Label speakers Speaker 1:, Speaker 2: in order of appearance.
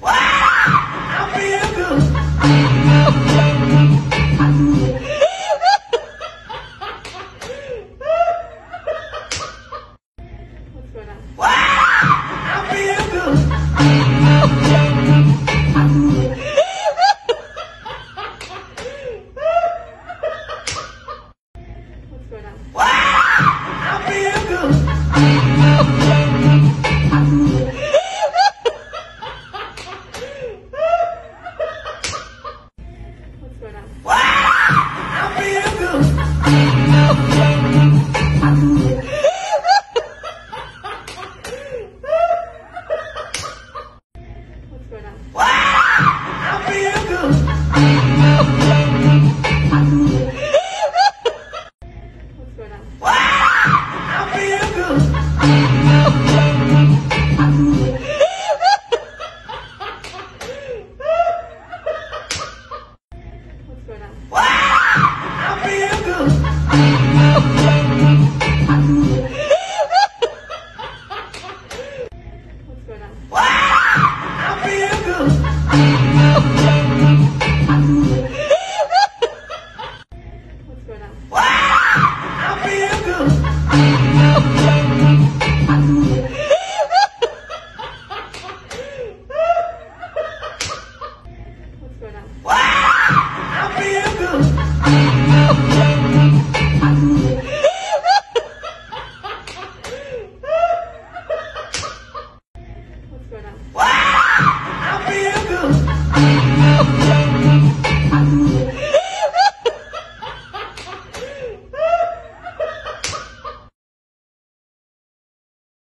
Speaker 1: What?